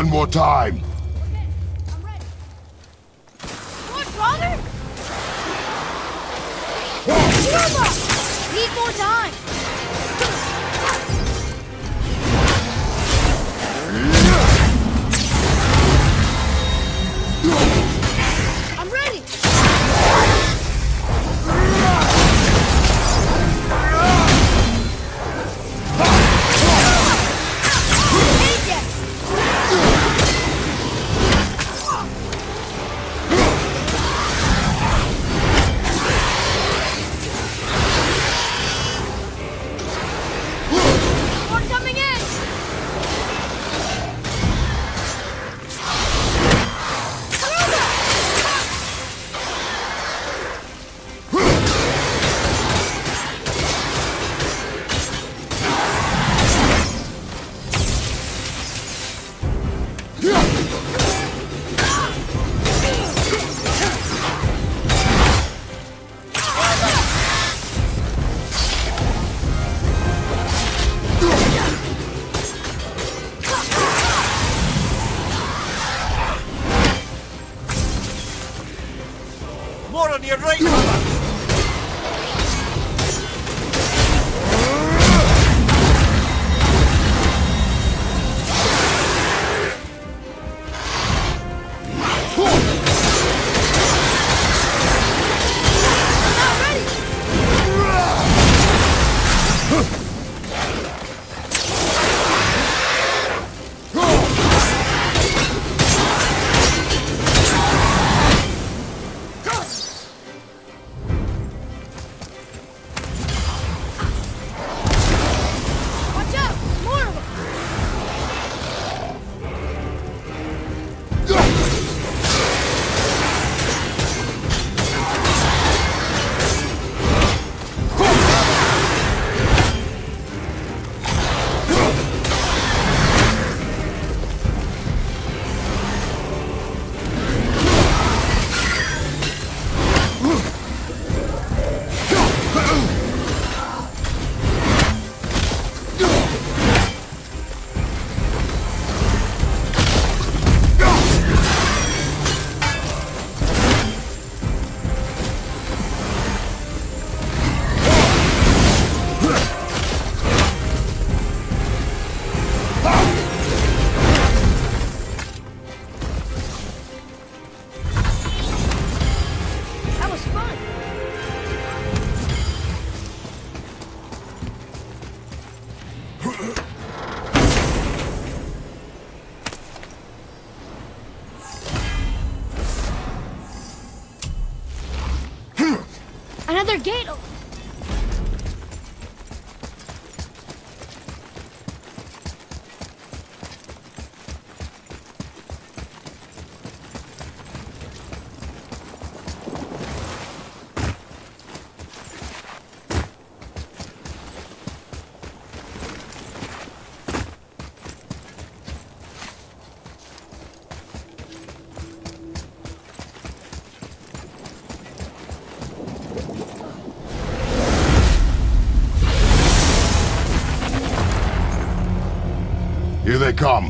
One more time. I'm ready. Let's go. Another gate! O-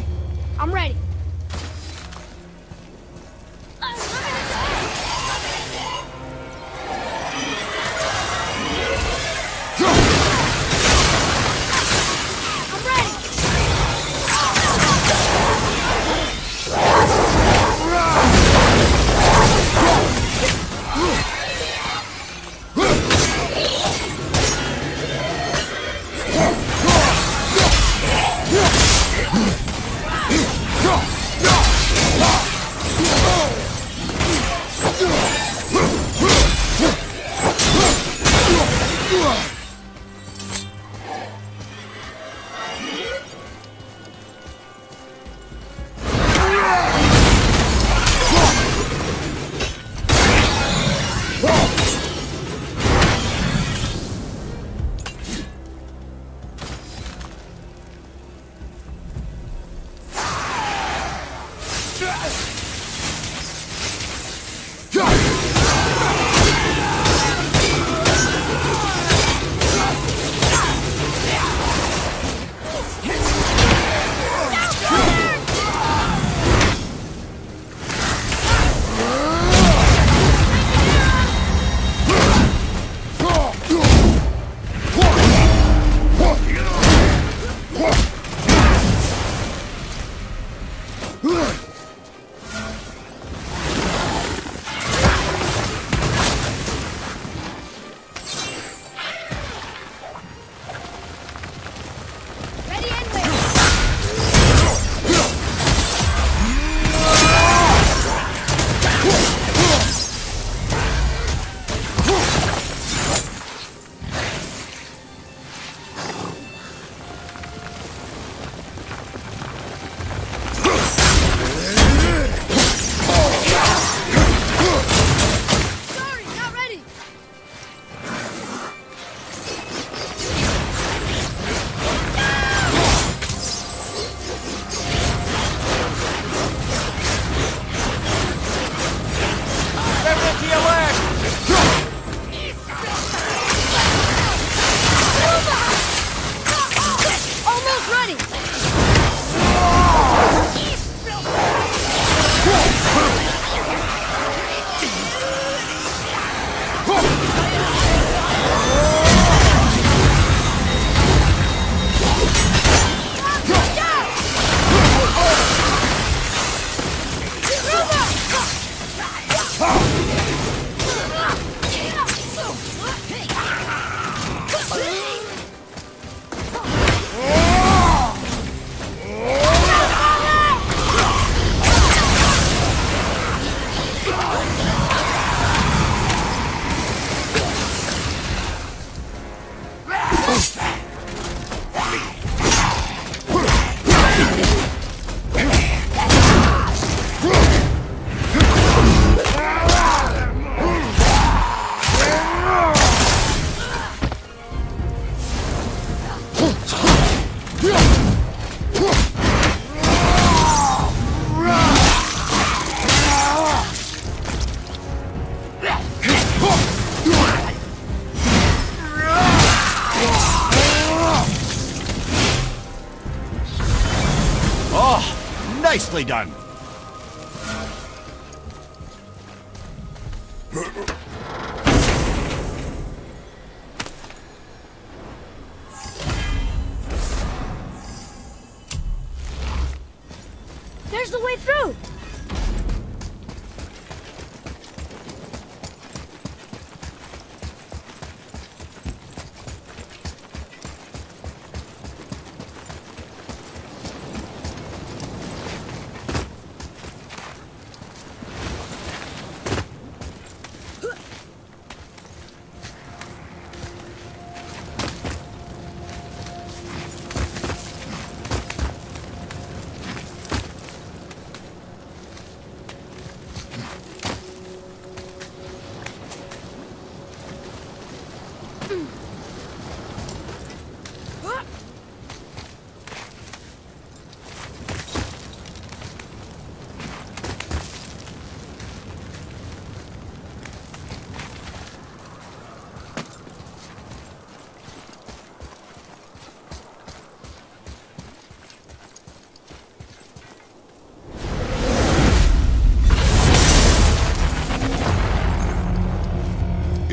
done.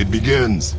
Begins.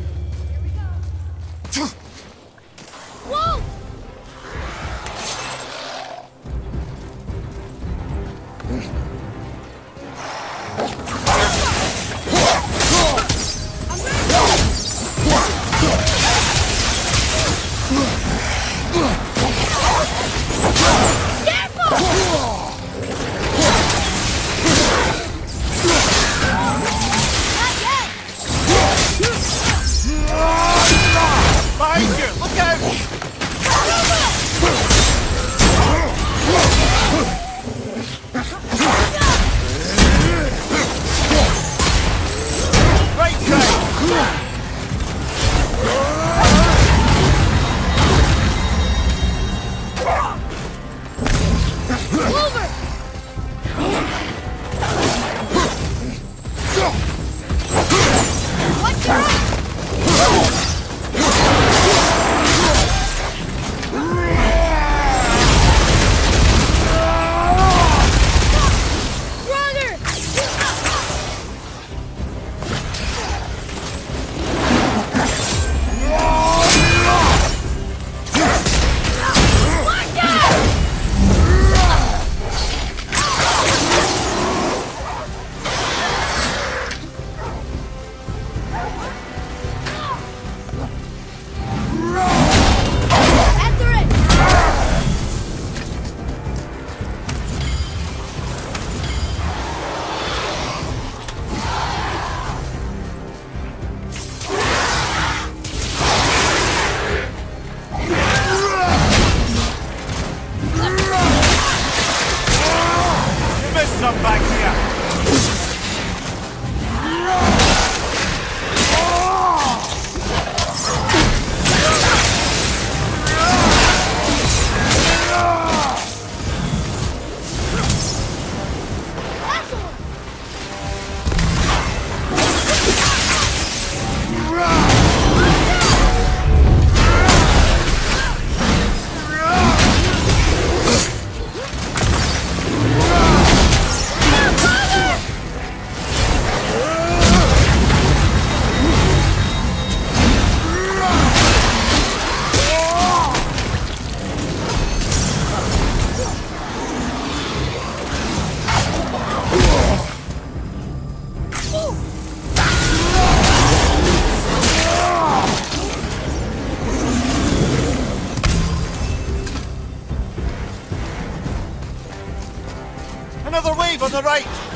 The right!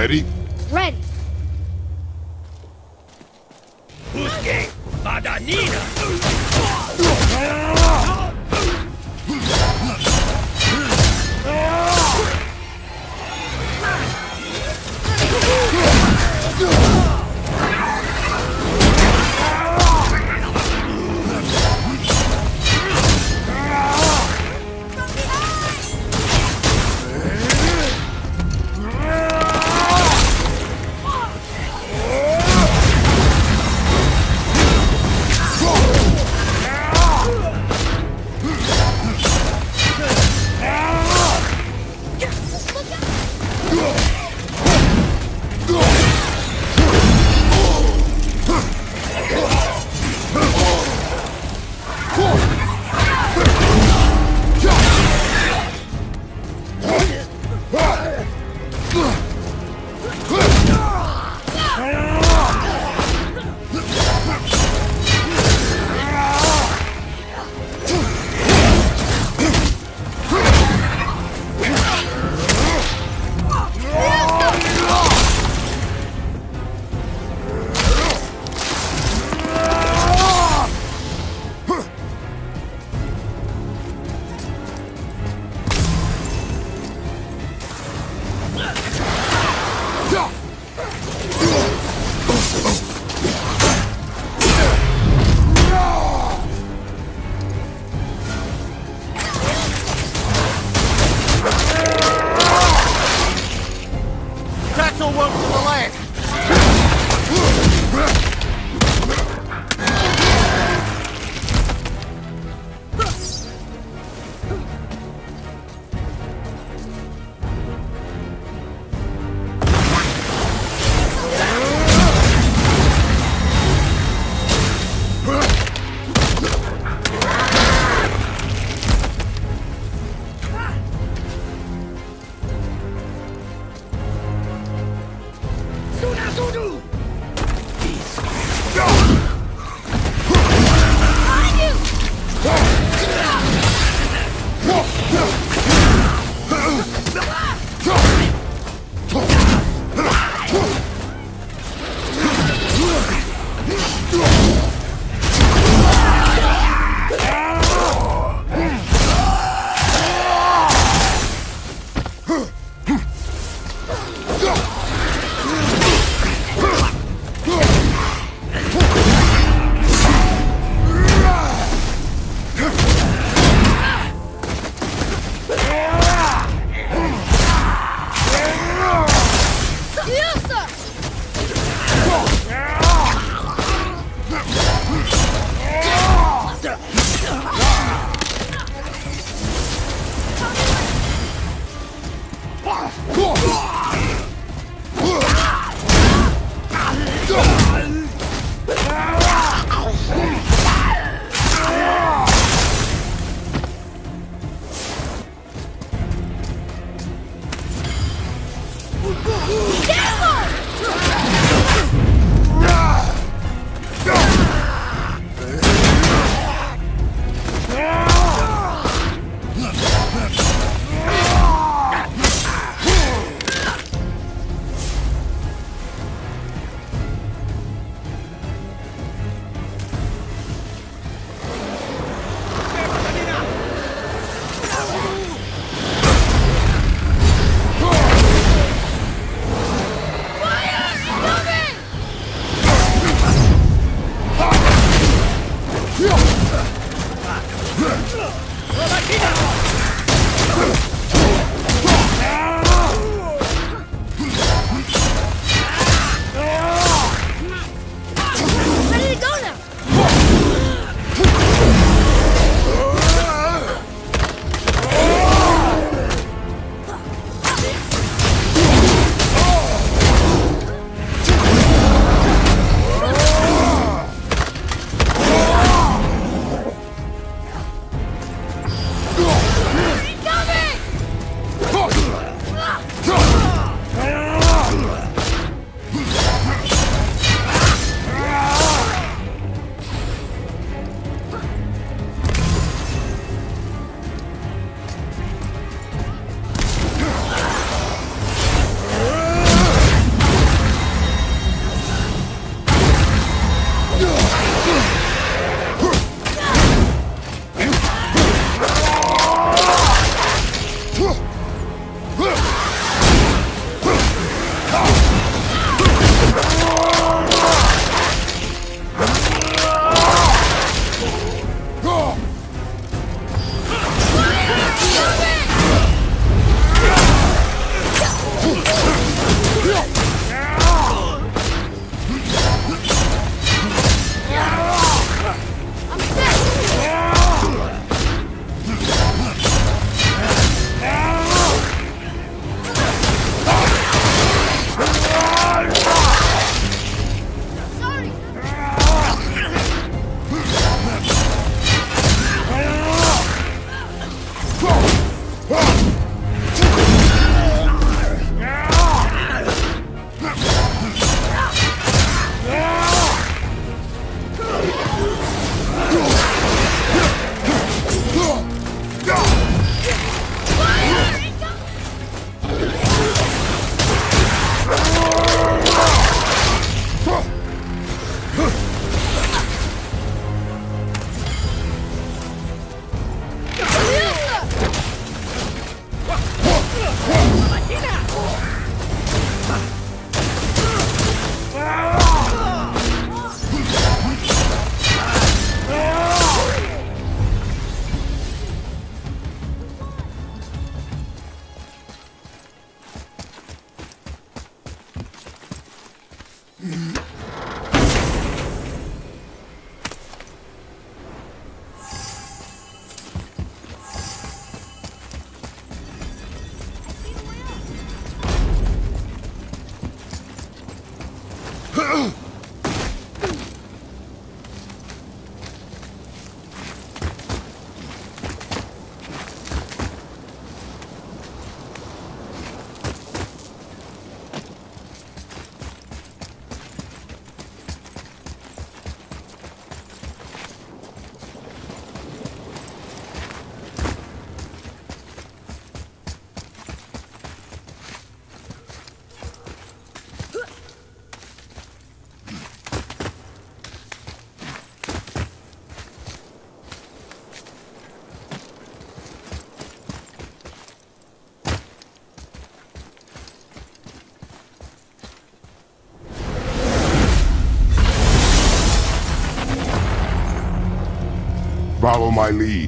Ready? Ready. My lead.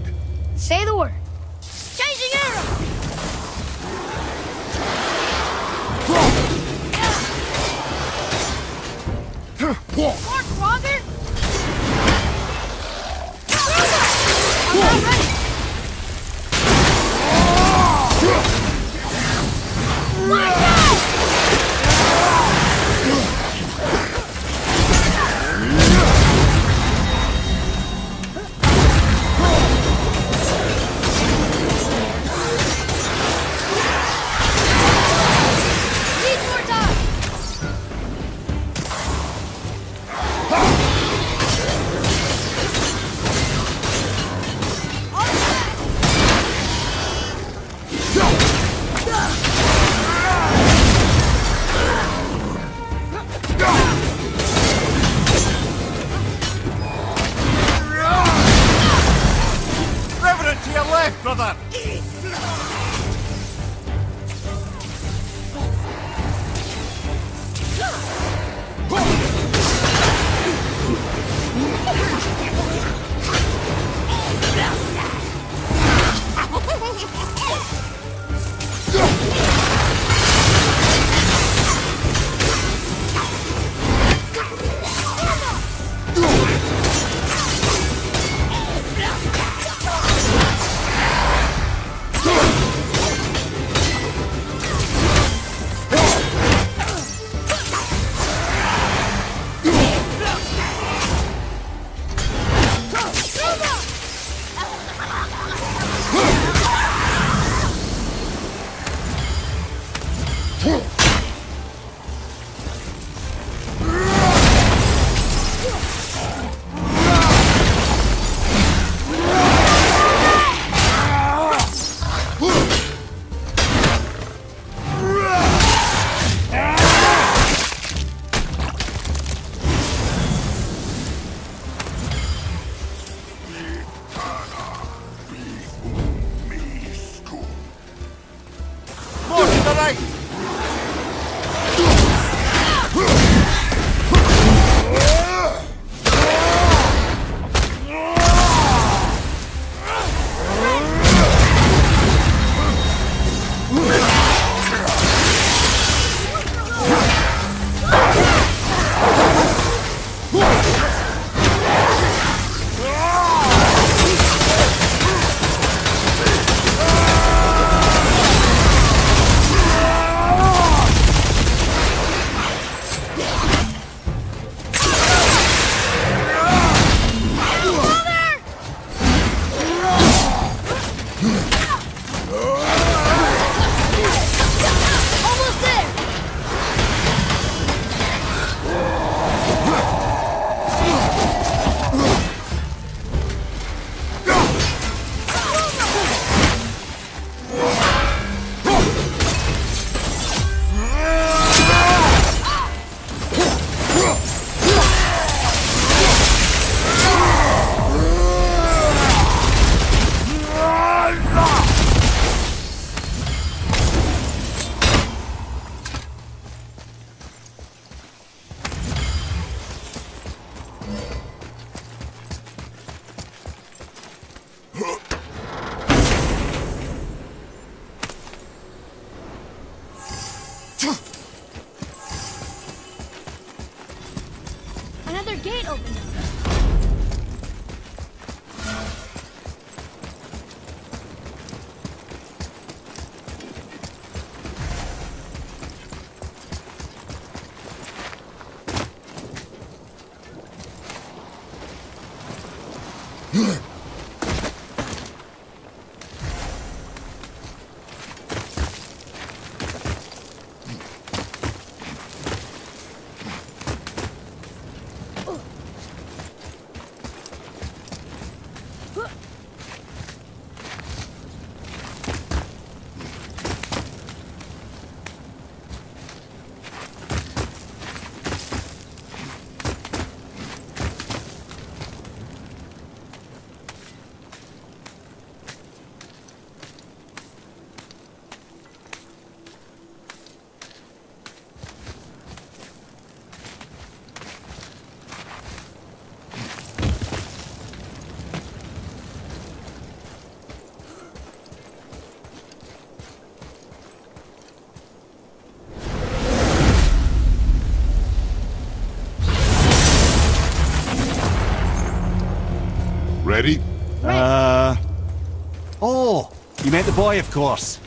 The boy, of course.